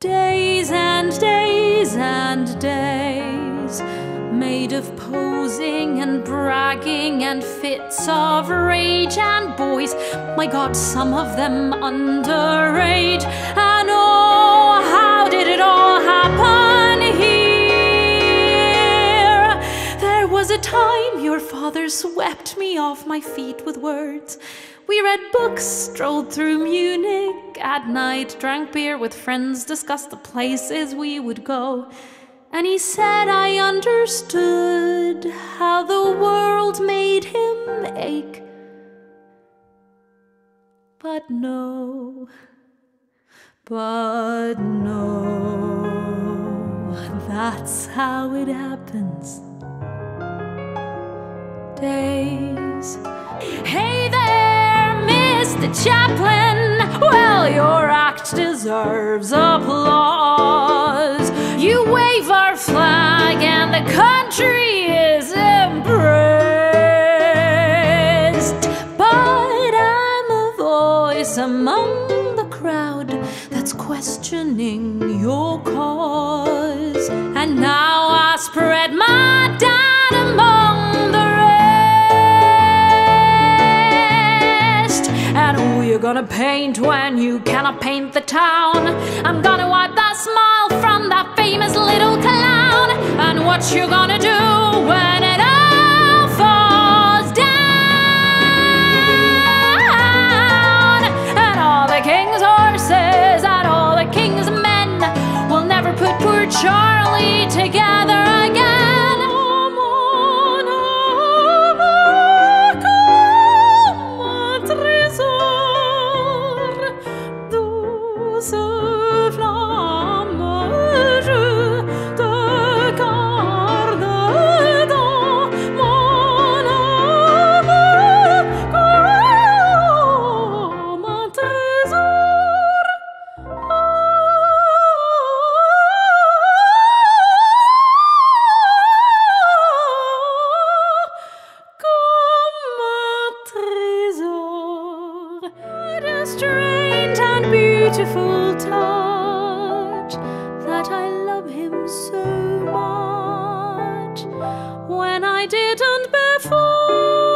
Days and days and days made of posing and bragging and fits of rage and boys, my god, some of them underage. Father swept me off my feet with words. We read books, strolled through Munich at night, drank beer with friends, discussed the places we would go. And he said I understood how the world made him ache. But no, but no, that's how it happens. Days. Hey there, Mr. Chaplin. Well, your act deserves applause. You wave our flag, and the country is impressed. But I'm a voice among the crowd that's questioning your cause. And now gonna paint when you cannot paint the town? I'm gonna wipe that smile from that famous little clown. And what you gonna do when it all falls down? And all the king's horses and all the king's men will never put poor Charlie together. strange and beautiful touch that I love him so much when I didn't before.